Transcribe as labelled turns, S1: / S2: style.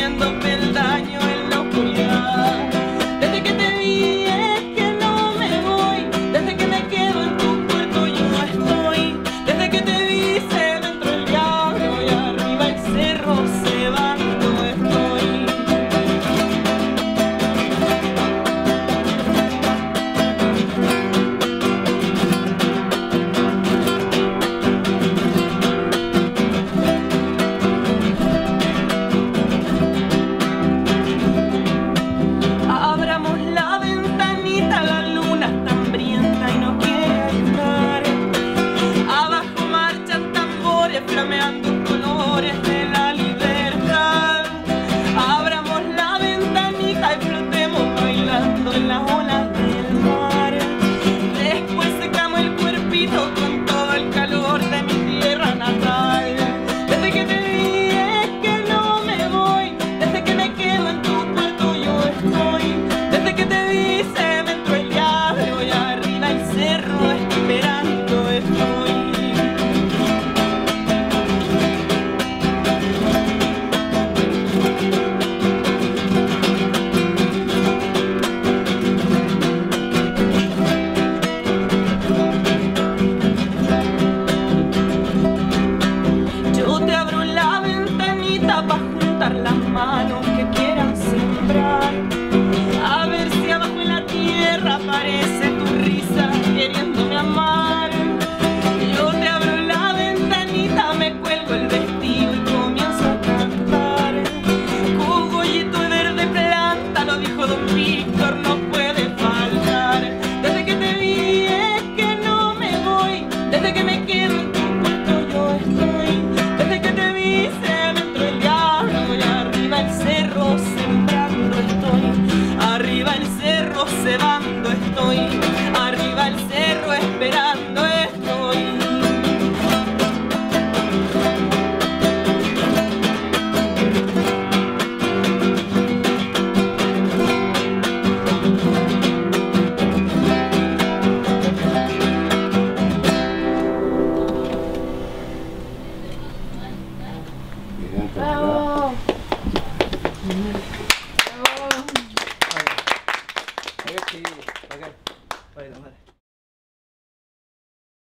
S1: in the la mano
S2: ok ok 快点快